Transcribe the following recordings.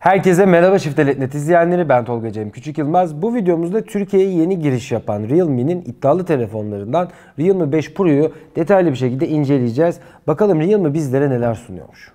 Herkese merhaba Çifteletnet izleyenleri ben Tolga Cem Küçük Yılmaz. Bu videomuzda Türkiye'ye yeni giriş yapan Realme'nin iddialı telefonlarından Realme 5 Pro'yu detaylı bir şekilde inceleyeceğiz. Bakalım Realme bizlere neler sunuyormuş.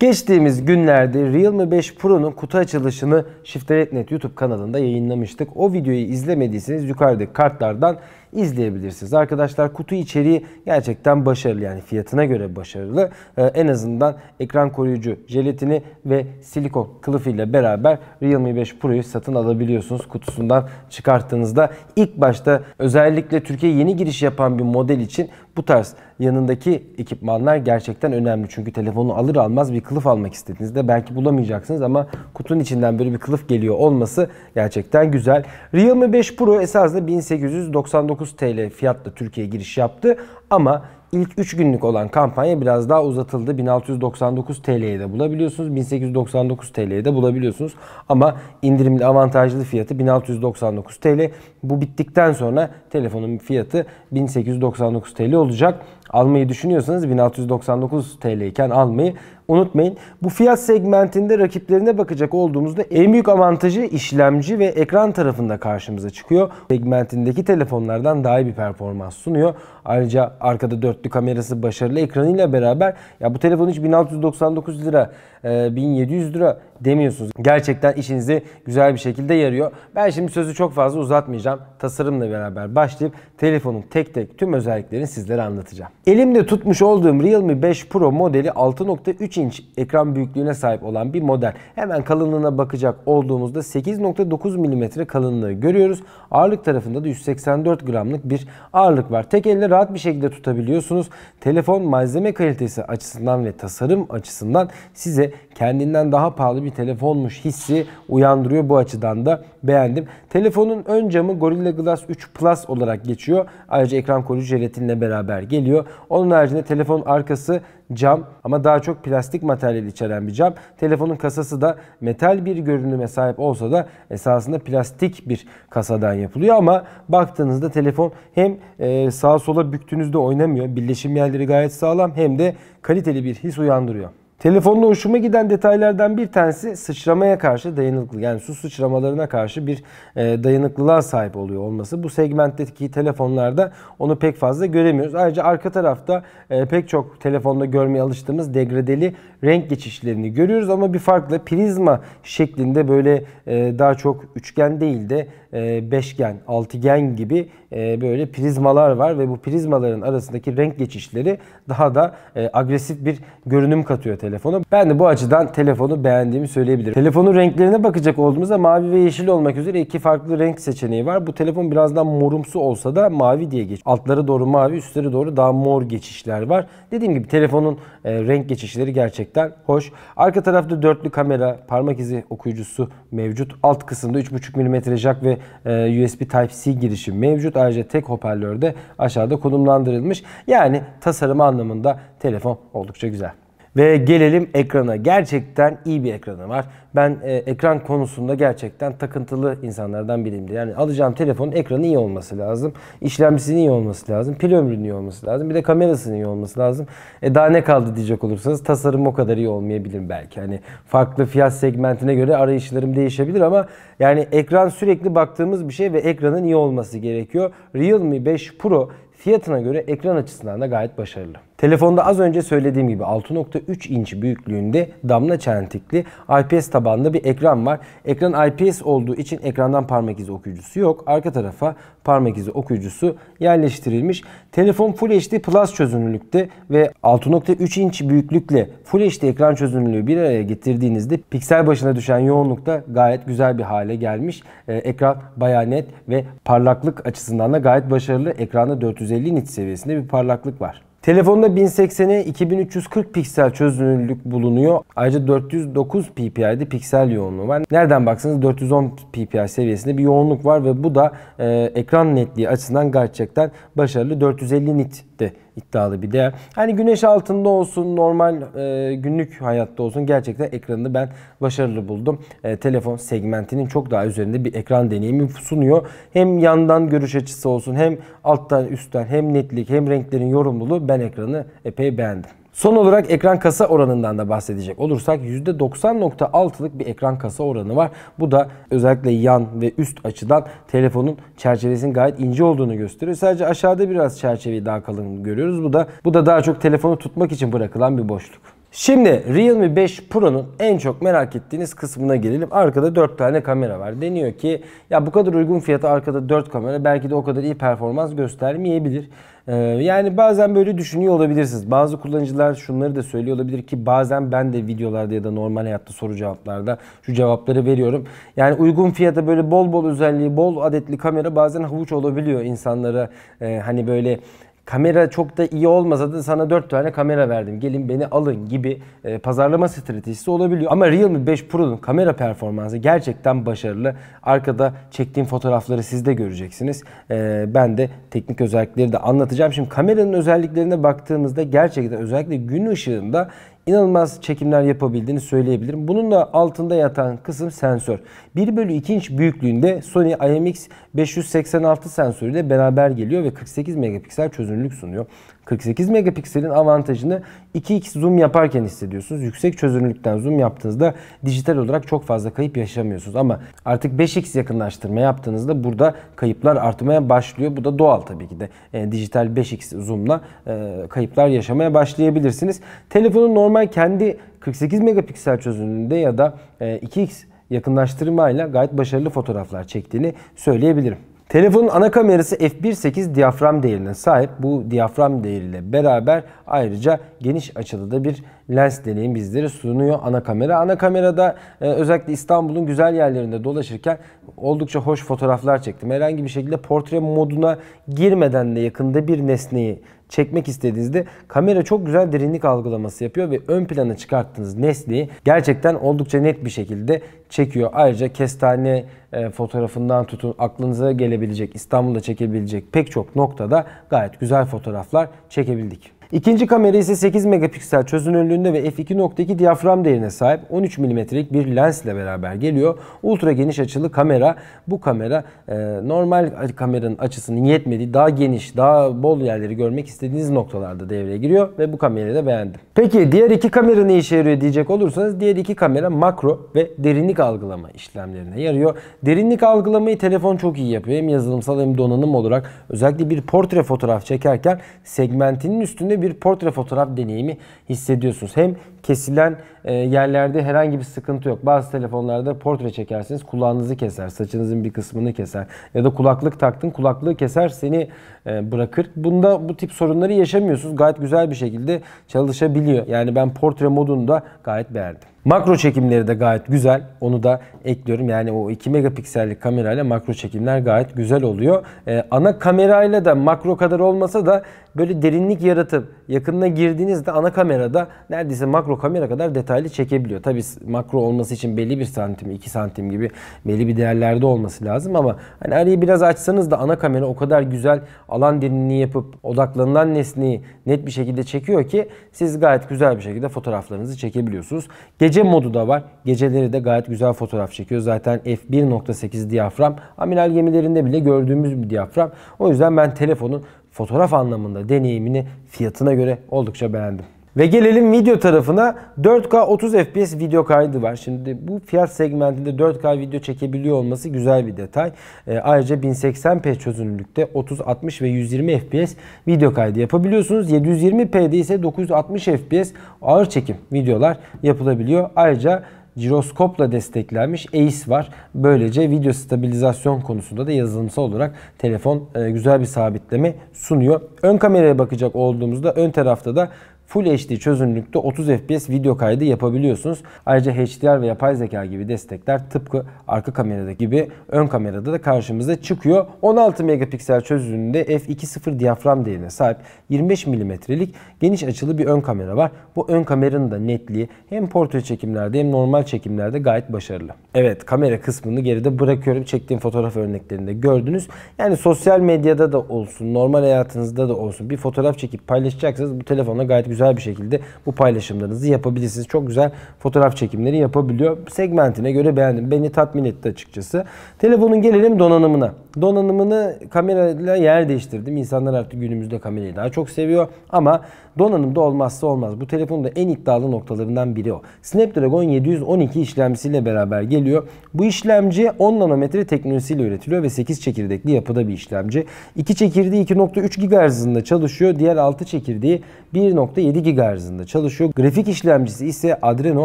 Geçtiğimiz günlerde Realme 5 Pro'nun kutu açılışını Shifteret.net YouTube kanalında yayınlamıştık. O videoyu izlemediyseniz yukarıdaki kartlardan izleyebilirsiniz. Arkadaşlar kutu içeriği gerçekten başarılı yani fiyatına göre başarılı. Ee, en azından ekran koruyucu jelatini ve silikon kılıfı ile beraber Realme 5 Pro'yu satın alabiliyorsunuz kutusundan çıkarttığınızda. ilk başta özellikle Türkiye yeni giriş yapan bir model için bu tarz yanındaki ekipmanlar gerçekten önemli. Çünkü telefonu alır almaz bir kılıf almak istediğinizde belki bulamayacaksınız ama kutunun içinden böyle bir kılıf geliyor olması gerçekten güzel. Realme 5 Pro esasında 1899 TL fiyatla Türkiye'ye giriş yaptı ama İlk 3 günlük olan kampanya biraz daha uzatıldı. 1699 TL'ye de bulabiliyorsunuz. 1899 TL'ye de bulabiliyorsunuz. Ama indirimli avantajlı fiyatı 1699 TL. Bu bittikten sonra telefonun fiyatı 1899 TL olacak. Almayı düşünüyorsanız 1699 TL iken almayı unutmayın. Bu fiyat segmentinde rakiplerine bakacak olduğumuzda en büyük avantajı işlemci ve ekran tarafında karşımıza çıkıyor. Segmentindeki telefonlardan daha iyi bir performans sunuyor. Ayrıca arkada dörtlü kamerası başarılı ekranıyla beraber ya bu telefon hiç 1699 lira 1700 lira demiyorsunuz. Gerçekten işinizi güzel bir şekilde yarıyor. Ben şimdi sözü çok fazla uzatmayacağım. Tasarımla beraber başlayıp telefonun tek tek tüm özelliklerini sizlere anlatacağım. Elimde tutmuş olduğum Realme 5 Pro modeli 6.3 inç ekran büyüklüğüne sahip olan bir model. Hemen kalınlığına bakacak olduğumuzda 8.9 mm kalınlığı görüyoruz. Ağırlık tarafında da 184 gramlık bir ağırlık var. Tek elle rahat bir şekilde tutabiliyorsunuz. Telefon malzeme kalitesi açısından ve tasarım açısından size kendinden daha pahalı bir telefonmuş hissi uyandırıyor. Bu açıdan da beğendim. Telefonun ön camı Gorilla Glass 3 Plus olarak geçiyor. Ayrıca ekran koruyucu jelatinle beraber geliyor. Onun haricinde telefon arkası cam ama daha çok plastik materyal içeren bir cam. Telefonun kasası da metal bir görünüme sahip olsa da esasında plastik bir kasadan yapılıyor ama baktığınızda telefon hem e, sağa sola büktüğünüzde oynamıyor. Birleşim yerleri gayet sağlam hem de kaliteli bir his uyandırıyor. Telefonla hoşuma giden detaylardan bir tanesi sıçramaya karşı dayanıklı. Yani su sıçramalarına karşı bir e, dayanıklılığa sahip oluyor olması. Bu segmentteki telefonlarda onu pek fazla göremiyoruz. Ayrıca arka tarafta e, pek çok telefonda görmeye alıştığımız degradeli renk geçişlerini görüyoruz. Ama bir farklı prizma şeklinde böyle e, daha çok üçgen değil de e, beşgen, altıgen gibi e, böyle prizmalar var. Ve bu prizmaların arasındaki renk geçişleri daha da e, agresif bir görünüm katıyor telefona telefonu. Ben de bu açıdan telefonu beğendiğimi söyleyebilirim. Telefonun renklerine bakacak olduğumuzda mavi ve yeşil olmak üzere iki farklı renk seçeneği var. Bu telefon birazdan morumsu olsa da mavi diye geç. Altları doğru mavi, üstleri doğru daha mor geçişler var. Dediğim gibi telefonun e, renk geçişleri gerçekten hoş. Arka tarafta dörtlü kamera, parmak izi okuyucusu mevcut. Alt kısımda 3.5 mm jack ve e, USB Type-C girişi mevcut. Ayrıca tek hoparlör de aşağıda konumlandırılmış. Yani tasarım anlamında telefon oldukça güzel. Ve gelelim ekrana. Gerçekten iyi bir ekranı var. Ben e, ekran konusunda gerçekten takıntılı insanlardan biriyimdir. Yani alacağım telefonun ekranı iyi olması lazım. İşlemcisinin iyi olması lazım. Pil ömrünün iyi olması lazım. Bir de kamerasının iyi olması lazım. E daha ne kaldı diyecek olursanız tasarım o kadar iyi olmayabilir belki. Hani farklı fiyat segmentine göre arayışlarım değişebilir ama yani ekran sürekli baktığımız bir şey ve ekranın iyi olması gerekiyor. Realme 5 Pro fiyatına göre ekran açısından da gayet başarılı. Telefonda az önce söylediğim gibi 6.3 inç büyüklüğünde damla çentikli IPS tabanlı bir ekran var. Ekran IPS olduğu için ekrandan parmak izi okuyucusu yok. Arka tarafa parmak izi okuyucusu yerleştirilmiş. Telefon Full HD Plus çözünürlükte ve 6.3 inç büyüklükle Full HD ekran çözünürlüğü bir araya getirdiğinizde piksel başına düşen yoğunlukta gayet güzel bir hale gelmiş. Ee, ekran bayağı net ve parlaklık açısından da gayet başarılı. Ekranda 450 nit seviyesinde bir parlaklık var. Telefonda 1080'e 2340 piksel çözünürlük bulunuyor. Ayrıca 409 ppi'de piksel yoğunluğu var. Nereden baksanız 410 ppi seviyesinde bir yoğunluk var ve bu da e, ekran netliği açısından gerçekten başarılı. 450 nit de iddialı bir değer. Hani güneş altında olsun, normal e, günlük hayatta olsun gerçekten ekranını ben başarılı buldum. E, telefon segmentinin çok daha üzerinde bir ekran deneyimi sunuyor. Hem yandan görüş açısı olsun, hem alttan üstten, hem netlik, hem renklerin yorumluluğu ben ekranı epey beğendim. Son olarak ekran kasa oranından da bahsedecek olursak %90.6'lık bir ekran kasa oranı var. Bu da özellikle yan ve üst açıdan telefonun çerçevesinin gayet ince olduğunu gösteriyor. Sadece aşağıda biraz çerçeveyi daha kalın görüyoruz. Bu da bu da daha çok telefonu tutmak için bırakılan bir boşluk. Şimdi Realme 5 Pro'nun en çok merak ettiğiniz kısmına gelelim. Arkada 4 tane kamera var. Deniyor ki ya bu kadar uygun fiyata arkada 4 kamera belki de o kadar iyi performans göstermeyebilir. Ee, yani bazen böyle düşünüyor olabilirsiniz. Bazı kullanıcılar şunları da söylüyor olabilir ki bazen ben de videolarda ya da normal hayatta soru cevaplarda şu cevapları veriyorum. Yani uygun fiyata böyle bol bol özelliği, bol adetli kamera bazen havuç olabiliyor insanlara. Ee, hani böyle kamera çok da iyi olmasa da sana 4 tane kamera verdim. Gelin beni alın gibi e, pazarlama stratejisi olabiliyor. Ama Realme 5 Pro'nun kamera performansı gerçekten başarılı. Arkada çektiğim fotoğrafları siz de göreceksiniz. E, ben de teknik özellikleri de anlatacağım. Şimdi kameranın özelliklerine baktığımızda gerçekten özellikle gün ışığında inanılmaz çekimler yapabildiğini söyleyebilirim. Bunun da altında yatan kısım sensör. 1 bölü 2 inç büyüklüğünde Sony IMX 586 sensörüyle beraber geliyor ve 48 megapiksel çözünürlük sunuyor. 48 megapikselin avantajını 2x zoom yaparken hissediyorsunuz. Yüksek çözünürlükten zoom yaptığınızda dijital olarak çok fazla kayıp yaşamıyorsunuz. Ama artık 5x yakınlaştırma yaptığınızda burada kayıplar artmaya başlıyor. Bu da doğal tabii ki de. E, dijital 5x zoomla e, kayıplar yaşamaya başlayabilirsiniz. Telefonun normal kendi 48 megapiksel çözünürlüğünde ya da e, 2x yakınlaştırmayla gayet başarılı fotoğraflar çektiğini söyleyebilirim. Telefonun ana kamerası f1.8 diyafram değerine sahip. Bu diyafram değeriyle beraber ayrıca geniş açılı da bir lens deneyim bizlere sunuyor ana kamera. Ana kamerada e, özellikle İstanbul'un güzel yerlerinde dolaşırken oldukça hoş fotoğraflar çektim. Herhangi bir şekilde portre moduna girmeden de yakında bir nesneyi çekmek istediğinizde kamera çok güzel derinlik algılaması yapıyor ve ön plana çıkarttığınız nesneyi gerçekten oldukça net bir şekilde çekiyor. Ayrıca kestane e, fotoğrafından tutun aklınıza gelebilecek, İstanbul'da çekebilecek pek çok noktada gayet güzel fotoğraflar çekebildik. İkinci kamera ise 8 megapiksel çözünürlüğünde ve f2.2 diyafram değerine sahip 13 mm'lik bir lens ile beraber geliyor. Ultra geniş açılı kamera. Bu kamera e, normal kameranın açısının yetmediği daha geniş, daha bol yerleri görmek istediğiniz noktalarda devreye giriyor ve bu kamerayı da beğendim. Peki diğer iki kamera ne işe yarıyor diyecek olursanız diğer iki kamera makro ve derinlik algılama işlemlerine yarıyor. Derinlik algılamayı telefon çok iyi yapıyor. Hem yazılımsal hem donanım olarak özellikle bir portre fotoğraf çekerken segmentinin üstünde bir portre fotoğraf deneyimi hissediyorsunuz. Hem kesilen e, yerlerde herhangi bir sıkıntı yok. Bazı telefonlarda portre çekersiniz kulağınızı keser, saçınızın bir kısmını keser ya da kulaklık taktın kulaklığı keser seni e, bırakır. Bunda bu tip sorunları yaşamıyorsunuz. Gayet güzel bir şekilde çalışabiliyor. Yani ben portre modunda gayet beğendim. Makro çekimleri de gayet güzel. Onu da ekliyorum. Yani o 2 megapiksellik kamerayla makro çekimler gayet güzel oluyor. Ee, ana kamerayla da makro kadar olmasa da böyle derinlik yaratıp yakınına girdiğinizde ana kamerada neredeyse makro kamera kadar detaylı çekebiliyor. Tabi makro olması için belli bir santim, 2 santim gibi belli bir değerlerde olması lazım ama hani arayı biraz açsanız da ana kamera o kadar güzel alan derinliği yapıp odaklanılan nesneyi net bir şekilde çekiyor ki siz gayet güzel bir şekilde fotoğraflarınızı çekebiliyorsunuz. Gece modu da var. Geceleri de gayet güzel fotoğraf çekiyor. Zaten f1.8 diyafram. Amiral gemilerinde bile gördüğümüz bir diyafram. O yüzden ben telefonun fotoğraf anlamında deneyimini fiyatına göre oldukça beğendim. Ve gelelim video tarafına 4K 30 FPS video kaydı var. Şimdi bu fiyat segmentinde 4K video çekebiliyor olması güzel bir detay. E, ayrıca 1080p çözünürlükte 30, 60 ve 120 FPS video kaydı yapabiliyorsunuz. 720p'de ise 960 FPS ağır çekim videolar yapılabiliyor. Ayrıca jiroskopla desteklenmiş ACE var. Böylece video stabilizasyon konusunda da yazılımsal olarak telefon e, güzel bir sabitleme sunuyor. Ön kameraya bakacak olduğumuzda ön tarafta da Full HD çözünürlükte 30 FPS video kaydı yapabiliyorsunuz. Ayrıca HDR ve yapay zeka gibi destekler tıpkı arka kamerada gibi ön kamerada da karşımıza çıkıyor. 16 megapiksel çözünürlüğünde f2.0 diyafram değerine sahip 25 milimetrelik geniş açılı bir ön kamera var. Bu ön kameranın da netliği hem portre çekimlerde hem normal çekimlerde gayet başarılı. Evet kamera kısmını geride bırakıyorum. Çektiğim fotoğraf örneklerinde gördünüz. Yani sosyal medyada da olsun, normal hayatınızda da olsun bir fotoğraf çekip paylaşacaksanız bu telefonla gayet güzel bir şekilde bu paylaşımlarınızı yapabilirsiniz. Çok güzel fotoğraf çekimleri yapabiliyor. Segmentine göre beğendim. Beni tatmin etti açıkçası. Telefonun gelelim donanımına. Donanımını kamerayla yer değiştirdim. İnsanlar artık günümüzde kamerayı daha çok seviyor ama donanımda olmazsa olmaz. Bu telefonun da en iddialı noktalarından biri o. Snapdragon 712 işlemcisiyle beraber geliyor. Bu işlemci 10 nanometre teknolojisiyle üretiliyor ve 8 çekirdekli yapıda bir işlemci. 2 çekirdeği 2.3 GHz hızında çalışıyor. Diğer 6 çekirdeği 1.7 GHz hızında çalışıyor. Grafik işlemcisi ise Adreno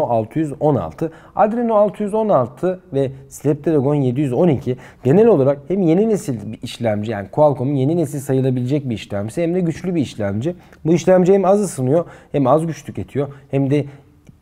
616. Adreno 616 ve Snapdragon 712 genel olarak hem yeni nesil bir işlemci yani Qualcomm'un yeni nesil sayılabilecek bir işlemci hem de güçlü bir işlemci. Bu işlemci hem az ısınıyor hem az güç tüketiyor hem de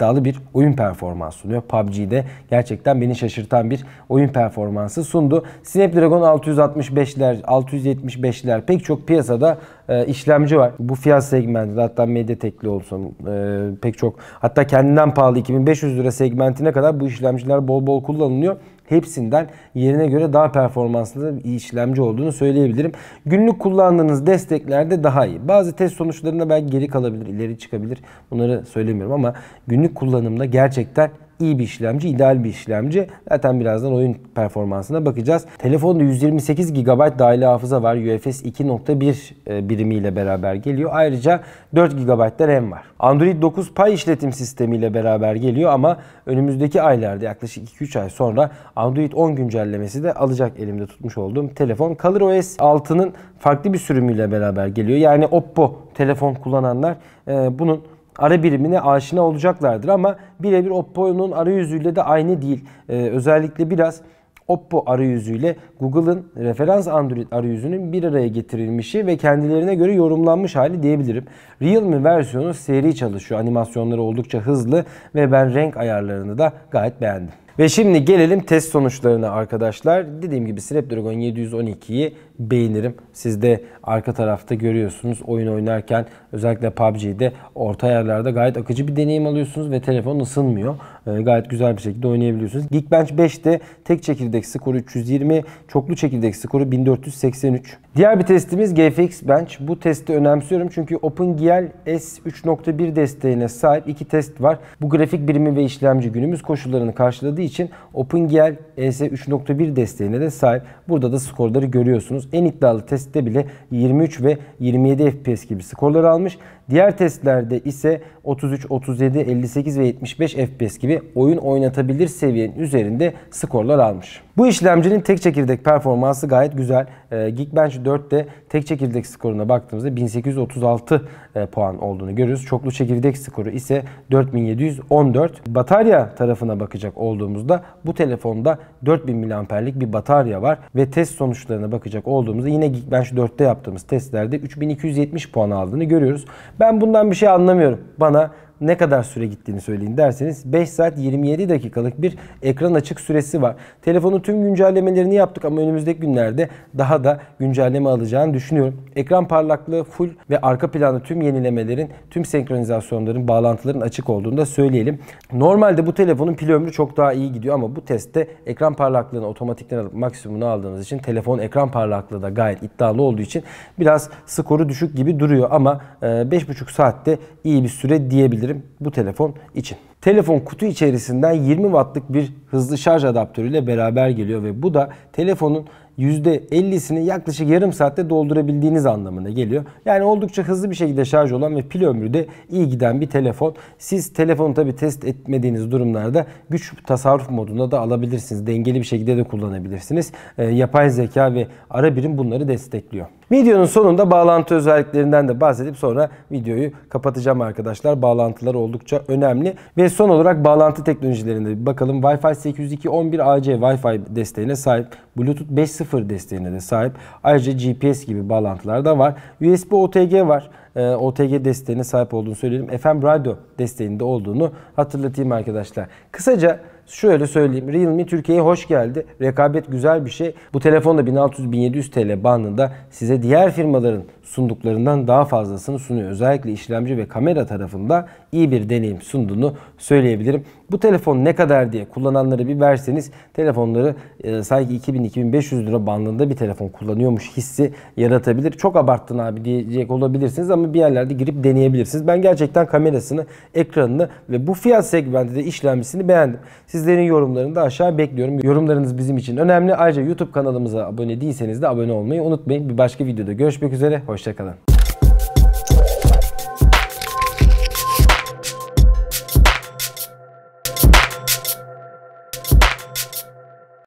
iddialı bir oyun performansı sunuyor. PUBG'de gerçekten beni şaşırtan bir oyun performansı sundu. Snapdragon 665'ler, 675'ler pek çok piyasada e, işlemci var. Bu fiyat segmentinde hatta Mediatek'li olsun e, pek çok hatta kendinden pahalı 2500 lira segmentine kadar bu işlemciler bol bol kullanılıyor hepsinden yerine göre daha performanslı işlemci olduğunu söyleyebilirim. Günlük kullandığınız desteklerde daha iyi. Bazı test sonuçlarında belki geri kalabilir, ileri çıkabilir. Bunları söylemiyorum ama günlük kullanımda gerçekten iyi bir işlemci, ideal bir işlemci. Zaten birazdan oyun performansına bakacağız. Telefonda 128 GB dahili hafıza var. UFS 2.1 e, birimiyle beraber geliyor. Ayrıca 4 GB da RAM var. Android 9 Pay işletim sistemiyle beraber geliyor ama önümüzdeki aylarda yaklaşık 2-3 ay sonra Android 10 güncellemesi de alacak elimde tutmuş olduğum telefon. ColorOS 6'nın farklı bir sürümüyle beraber geliyor. Yani Oppo telefon kullananlar e, bunun ara birimine aşina olacaklardır ama birebir Oppo'nun arayüzüyle de aynı değil. Ee, özellikle biraz Oppo arayüzüyle Google'ın referans Android arayüzünün bir araya getirilmişi ve kendilerine göre yorumlanmış hali diyebilirim. Realme versiyonu seri çalışıyor. Animasyonları oldukça hızlı ve ben renk ayarlarını da gayet beğendim. Ve şimdi gelelim test sonuçlarına arkadaşlar. Dediğim gibi Snapdragon 712'yi beğenirim. Siz de arka tarafta görüyorsunuz oyun oynarken özellikle PUBG'de orta yerlerde gayet akıcı bir deneyim alıyorsunuz ve telefon ısınmıyor. Ee, gayet güzel bir şekilde oynayabiliyorsunuz. Geekbench 5'te tek çekirdek skoru 320, çoklu çekirdek skoru 1483. Diğer bir testimiz GFX Bench. Bu testi önemsiyorum çünkü OpenGL S3.1 desteğine sahip iki test var. Bu grafik birimi ve işlemci günümüz koşullarını karşıladığı için OpenGL ES3.1 desteğine de sahip. Burada da skorları görüyorsunuz. En iddialı testte bile 23 ve 27 FPS gibi skorlar almış. Diğer testlerde ise 33, 37, 58 ve 75 FPS gibi oyun oynatabilir seviyenin üzerinde skorlar almış. Bu işlemcinin tek çekirdek performansı gayet güzel. Ee, Geekbench 4'te tek çekirdek skoruna baktığımızda 1836 e, puan olduğunu görüyoruz. Çoklu çekirdek skoru ise 4714. Batarya tarafına bakacak olduğumuzda bu telefonda 4000 mAh'lik bir batarya var ve test sonuçlarına bakacak olduğumuzda yine Geekbench 4'te yaptığımız testlerde 3270 puan aldığını görüyoruz. Ben bundan bir şey anlamıyorum. Bana ne kadar süre gittiğini söyleyin derseniz 5 saat 27 dakikalık bir ekran açık süresi var. Telefonun tüm güncellemelerini yaptık ama önümüzdeki günlerde daha da güncelleme alacağını düşünüyorum. Ekran parlaklığı full ve arka planda tüm yenilemelerin, tüm senkronizasyonların, bağlantıların açık olduğunu da söyleyelim. Normalde bu telefonun pil ömrü çok daha iyi gidiyor ama bu testte ekran parlaklığını otomatikten alıp maksimumunu aldığınız için telefon ekran parlaklığı da gayet iddialı olduğu için biraz skoru düşük gibi duruyor ama 5,5 saatte iyi bir süre diyebilirim bu telefon için. Telefon kutu içerisinden 20 wattlık bir hızlı şarj adaptörüyle beraber geliyor ve bu da telefonun %50'sini yaklaşık yarım saatte doldurabildiğiniz anlamına geliyor. Yani oldukça hızlı bir şekilde şarj olan ve pil ömrü de iyi giden bir telefon. Siz telefonu tabi test etmediğiniz durumlarda güç tasarruf modunda da alabilirsiniz. Dengeli bir şekilde de kullanabilirsiniz. E, yapay zeka ve ara birim bunları destekliyor. Videonun sonunda bağlantı özelliklerinden de bahsedip sonra videoyu kapatacağım arkadaşlar. Bağlantılar oldukça önemli. Ve son olarak bağlantı teknolojilerinde bir bakalım. Wi-Fi 802.11ac Wi-Fi desteğine sahip. Bluetooth 5.0 desteğine de sahip. Ayrıca GPS gibi bağlantılar da var. USB OTG var. Ee, OTG desteğine sahip olduğunu söyleyelim. FM radyo desteğinde olduğunu hatırlatayım arkadaşlar. Kısaca Şöyle söyleyeyim. Realme Türkiye'ye hoş geldi. Rekabet güzel bir şey. Bu telefon da 1600-1700 TL bandında size diğer firmaların sunduklarından daha fazlasını sunuyor. Özellikle işlemci ve kamera tarafında iyi bir deneyim sunduğunu söyleyebilirim. Bu telefon ne kadar diye kullananları bir verseniz telefonları e, sanki 2000-2500 lira bandında bir telefon kullanıyormuş hissi yaratabilir. Çok abarttın abi diyecek olabilirsiniz ama bir yerlerde girip deneyebilirsiniz. Ben gerçekten kamerasını, ekranını ve bu fiyat segmentinde işlemcisini beğendim. Sizlerin yorumlarını da aşağı bekliyorum. Yorumlarınız bizim için önemli. Ayrıca YouTube kanalımıza abone değilseniz de abone olmayı unutmayın. Bir başka videoda görüşmek üzere. Hoşçakalın.